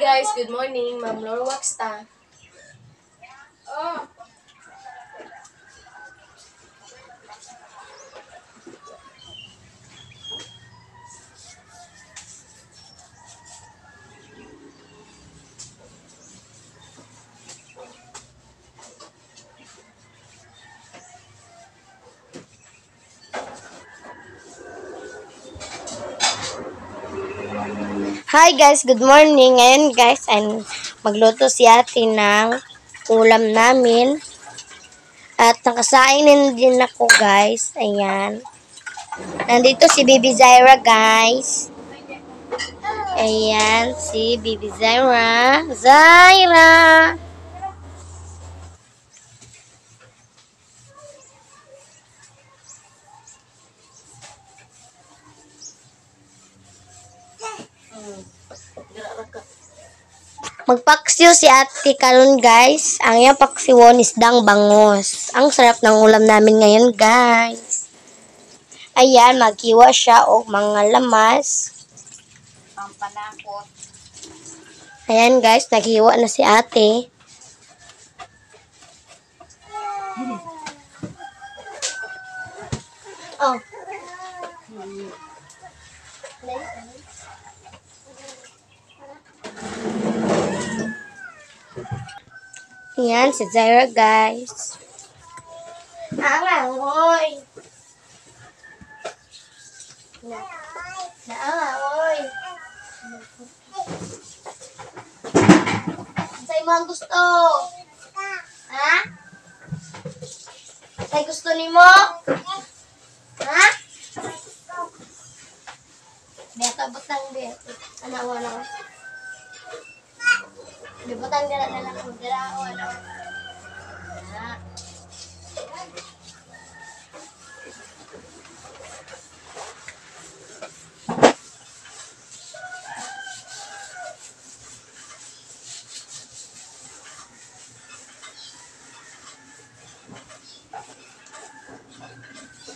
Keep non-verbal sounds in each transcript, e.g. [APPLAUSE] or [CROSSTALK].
guys, good morning. Ma'am Lorwax ta. Oh. Hi guys, good morning. Ngayon guys, and magluto si ate ng ulam namin. At nakasain din ako guys. Ayan. Nandito si Baby Zaira guys. Ayan, si Baby Zaira. Zaira! Magpaksiw si ate karon guys. Ang iyang paksiwon is dang bangos. Ang sarap ng ulam namin ngayon guys. Ayan, maghiwa siya o mga lamas. Ang panakot. Ayan guys, naghiwa na si ate. Oh. Ayan, si Zaira guys. Naangawoy. Na Naangawoy. Sa'yo mo ang gusto. Ha? Sa'yo gusto ni mo? Ha? Beto, butang beto. Ano, ano? Di butang dala dala ko. Dala ako, ano? Ha?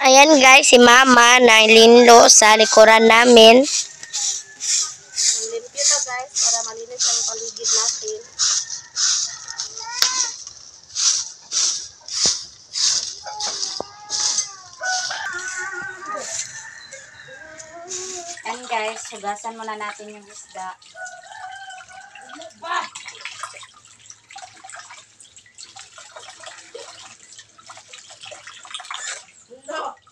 Ayan guys, si mama na linlo sa likuran namin. Guys, hugasan muna natin yung isda.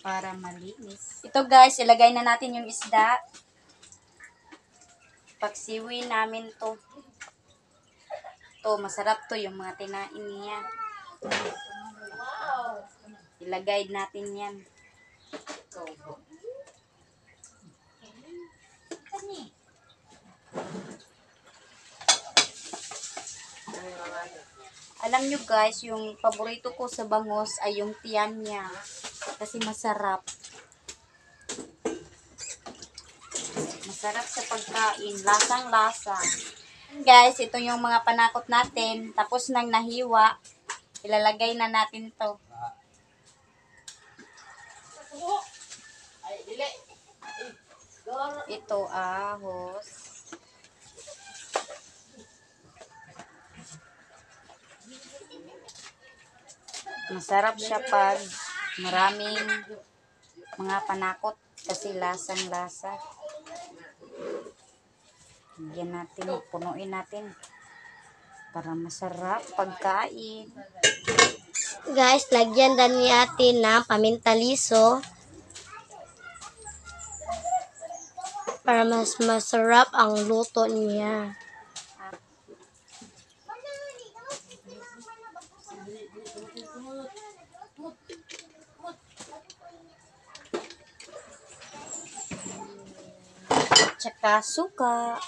Para malinis. Ito guys, ilagay na natin yung isda. Pagsiwi namin to. To, masarap to yung mga tinain niya. Ilagay natin yan. Alam nyo guys, yung paborito ko sa bangos ay yung tiyan niya. Kasi masarap. Masarap sa pagkain. Lasang-lasa. Guys, ito yung mga panakot natin. Tapos nang nahiwa, ilalagay na natin to. Ito, ahos. Masarap siya pag maraming mga panakot kasi lasang-lasa. Bigyan natin, punuin natin para masarap pagkain. Guys, lagyan dan ni ate ng pamintaliso para mas masarap ang luto niya. Tsaka suka.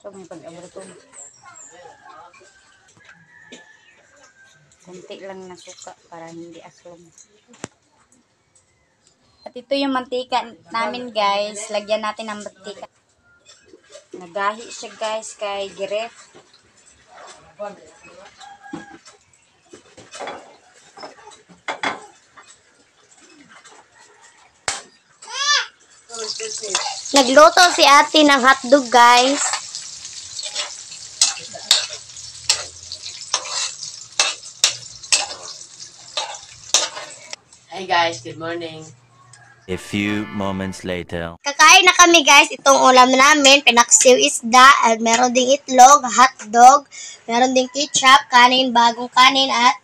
So, may pag-abro to. Kunti lang na suka para hindi aslong. At ito yung mantika namin guys. Lagyan natin ng mantika. Nagahi siya guys kay Giref. Nagluto si ate ng hotdog, guys. Hi guys, good morning. A few moments later. Kakain na kami, guys. Itong ulam namin, pinaksiw isda, at meron ding itlog, hotdog, meron ding ketchup, kanin, bagong kanin, at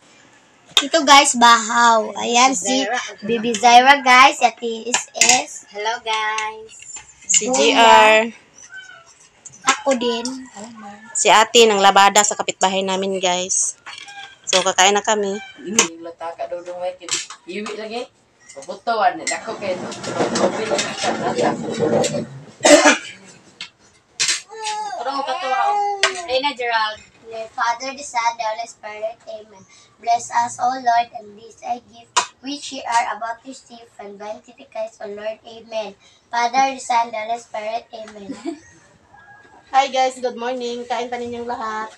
ito, guys, bahaw. Ayan, si Bibi Zaira, guys. At is is Hello guys. Si. GR, ako din. si ate ng labada sa kapitbahay namin guys. So kakain na kami. Ini lata ka daw dong wait. Iwi lagi. Pabutawan na dako kay open na ka lata. Turong ka turong. Reyna Gerald. The Father, the Son, the Holy Spirit. Amen. Bless us, O Lord, and this I give, which ye are about to receive, and bind to Christ, O Lord. Amen. Father, the Son, the Holy Spirit. Amen. Hi guys, good morning. Kain pa ninyong lahat.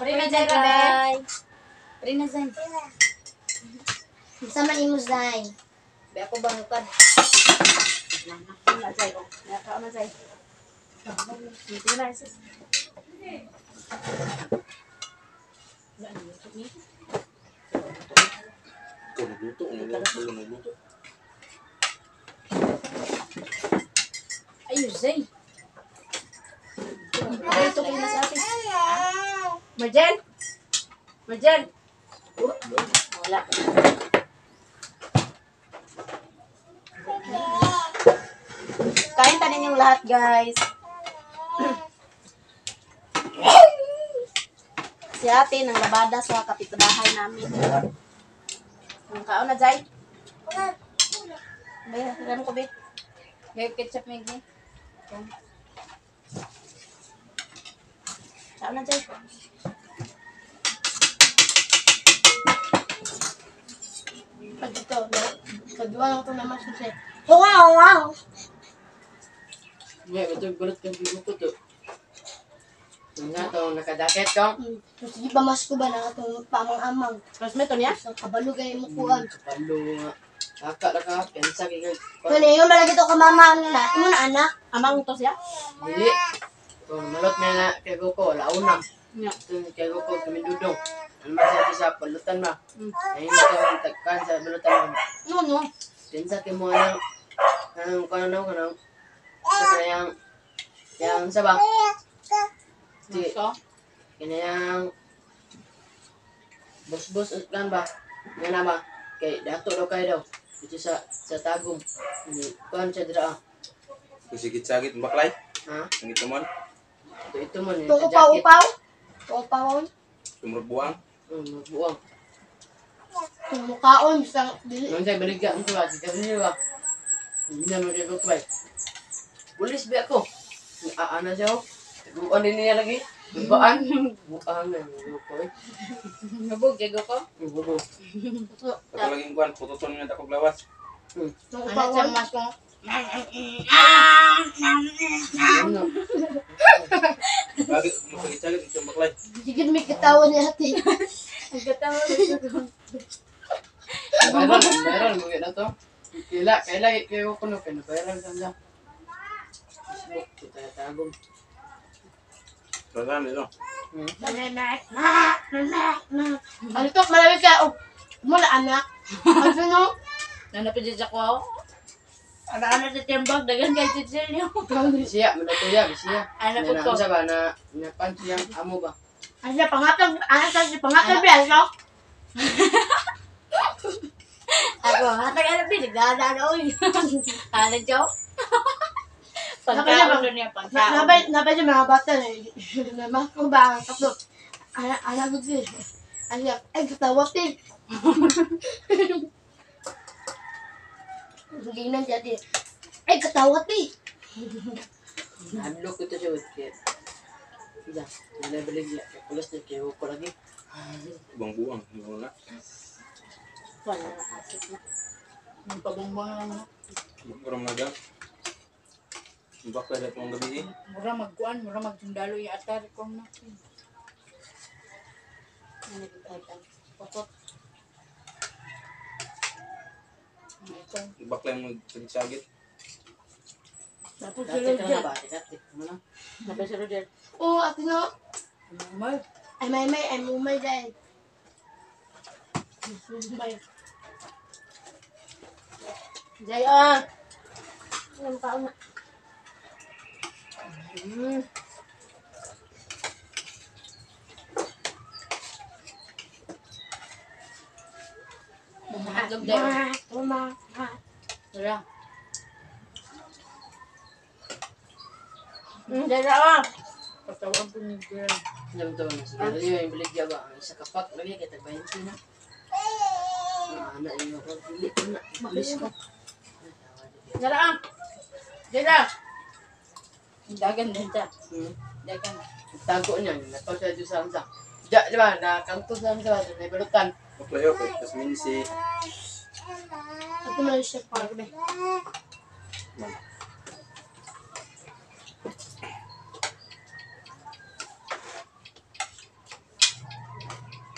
Reyna Gerald. Reyna Zen. Sa man imo Zay. Be ako bang ukad. Ayun, Zay. Ay, ito kayo na sa atin. Marjen? Marjen? Wala. Kain pa ninyong lahat guys. Si ate ng labada sa kapitbahay namin. Ang kaon na Jai? Be, ram ko be. May ketchup may gini. Kaon na Jai. Pag ito, no? Kadwa lang ito naman kasi. Wow, wow! Nga betul gulat kan bigo ko to. Nga to nakadaket ka. Tapos di ba mas ko ba na itong pamang-amang? Classmate to niya? Sa kabalo kayo mo kuhan. Kapalo nga. Aka la ka pensa kay. Kani, yung malagi to kamama ano na. Imo na anak. Amang to siya? Dili. Kung malot na na kay ko launa. Nya. Ito kay ko kami dudong. Ano man sa sa palutan ba? Ayun ka tagkan sa balutan. No, no. Pensa kay mo na kanang kanang kanang sa kanang yang sa ba? Di So, kanang bos-bos kan ba? Nga na ba? Kay dato daw kay daw. Ito sa sa tagum. Ni kuan siya dira. ah. Kusigit-sagit baklay. Ha? Ang ito man. Ito ito man Itong jacket. upaw-upaw. Itong upaw Tumurog buwang. Mm, buang. Itong mukhaon. Bisang dili. Nung sa baligya ang tuwa, kasi niya ba? Hindi na magkakupay. Pulis ba ako? Aana siya oh. Bukan din niya lagi. Bukan. Bukan na. Bukan. Nabog, gago ko. Bukan. Katalaging kuwan, pututon nga takog lawas. Itong Ano siya upaw mas kong Ano? Bagay, kusigit-sagit itong baklay. Sige, may katawan niya ate. Ang katawa Meron, meron. Mga na to. Kila, kaila, kayo ko no. Kaya nabayaran ka na. Facebook, kita tagong. Rasan ito. Hmm. Ano to? Malawig ka. Oh, mo na anak. Ano no? Nanapid dyan ko ako. Ano-ano sa timbag, dagan kay Chichil niyo. Bisiya, manatuya, bisiya. Ano po Na- ko? na- sa ba, na, na pancho yung amo ba? Ano siya, pangatag, ano siya, si pangatag biyan, no? [LAUGHS] Ako, hatag [LAUGHS] ano ba, nagdadaan oy. Ano siya? Napay Pagkaon siya, doon niya, na- pagkaon. Napay, napay siya mga bata na, naman [LAUGHS] ko ba, ang tatlo. Ana, ana ko siya. Ano siya, ay, katawat eh. Hindi na siya din. Ay, katawat eh. Hadlo ko to siya with kid. Ida, nalabalik niya. Kaya pulas niya, kaya ko lagi. Ibang buwang. Ano na? Wala na asik na. Yung pabumbang lang na. Magkaroon na dyan. Ang gabi eh. Mura magkuan, mura magtundalo yung atar ko na. Ano yung kaitan? Potot. Bakla mo sagit. Tapos si Roger. ba? Ano na? Sabi si Roger. Oo, ate no. Mal. Ay, may may, ay mumay dahil. Mumay. Jay, ah. Ang taon na. Hmm. Mahagab dahil. Tuma. Wala. Hmm, Jay, ah. Patawag ko ni girl. Alam to na sa ba? Isa kapak lagi, kita ba yun sila? Ang anak yun ako, dili ko na, ko. Jay, ah. Ah. Dagan din siya. Hmm. Dagan. Tago niya, nataw siya dyan sa amsa. Diya, di ba, nakanto sa amsa, sa may balutan. Bakla yo kay tas minsi. Ito na siya para ba?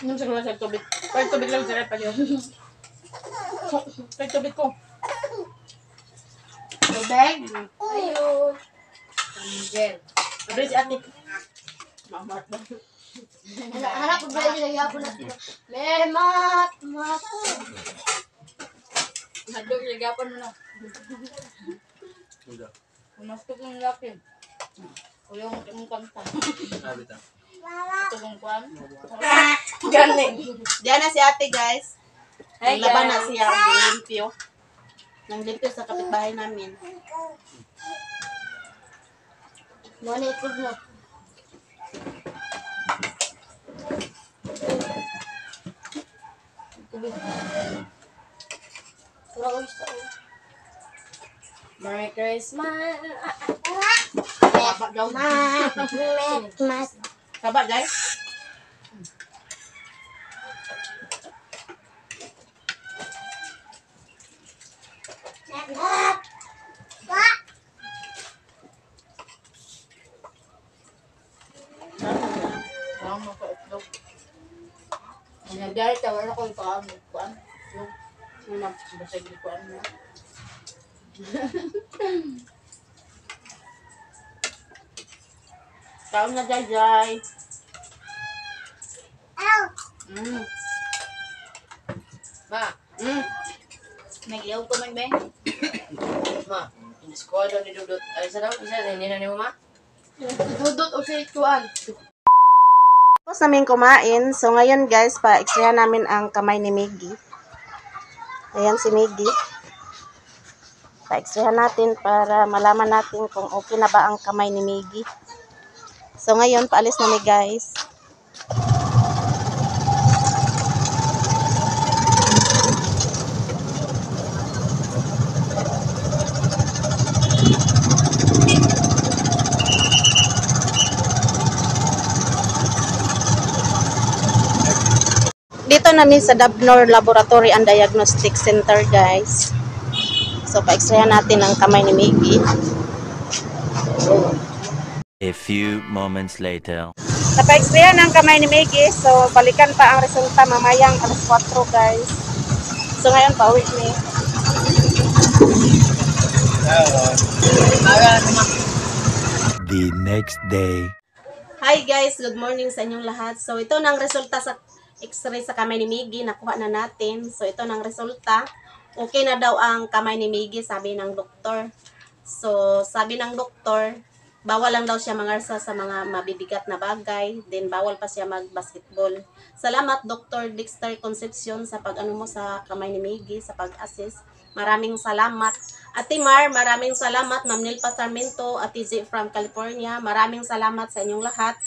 Inom sa sa tubig. Pag tubig lang yun. Tubig ko. Tubig? Ayo. Angel. Sabi si ate. Mamat ba? Anak ko ba yung lagi na. Memat, mat. Hadog ligapan mo na. Uda. Pumastok ng laki. O yung yung kanta. Sabi ta. Ito kong kwan. Galing. Diyan na si ate guys. Hi, Laban na siya limpyo. Nang limpyo sa kapitbahay namin. Mo. Wala ko gusto. Merry Christmas. Kaba daw. Met, mat. Kaba guys. Ang mga itlog. Ang nagdari ka, wala ko ipaan. Kuan. Yung, yung nagbasag ni kuan mo. [LAUGHS] Kaon na jay. Mm. Ma, Mm. Nagliyaw ko man, Ben. [COUGHS] ma, iniskwado ni Dudut. Ay, sa daw, isa, hindi na ni mo, ma? Dudot o si Tuan. Tapos namin kumain. So ngayon guys, pa-extrayan namin ang kamay ni Miggy. Ayan si Miggy. Pa-extrayan natin para malaman natin kung okay na ba ang kamay ni Miggy. So ngayon, paalis na ni guys. Namin sa Dabnor Laboratory and Diagnostic Center, guys. So, pa-extrayan natin ang kamay ni Miggy. A few moments later. Napa-extrayan ang kamay ni Miggy. So, balikan pa ang resulta mamayang alas 4, guys. So, ngayon, pauwi ni. The next day. Hi guys, good morning sa inyong lahat. So ito nang resulta sa x-ray sa kamay ni Miggy, nakuha na natin. So ito nang resulta. Okay na daw ang kamay ni Miggy, sabi ng doktor. So sabi ng doktor, bawal lang daw siya mangarsa sa mga mabibigat na bagay, then bawal pa siya mag-basketball. Salamat Dr. Dexter Concepcion sa pag-ano mo sa kamay ni Miggy, sa pag-assist. Maraming salamat. Ate Mar, maraming salamat. Ma'am Nilpa Sarmiento, Ate Z from California. Maraming salamat sa inyong lahat.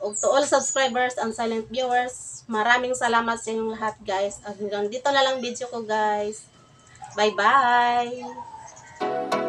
O to all subscribers and silent viewers, maraming salamat sa inyong lahat guys. Hanggang dito na lang video ko guys. Bye-bye!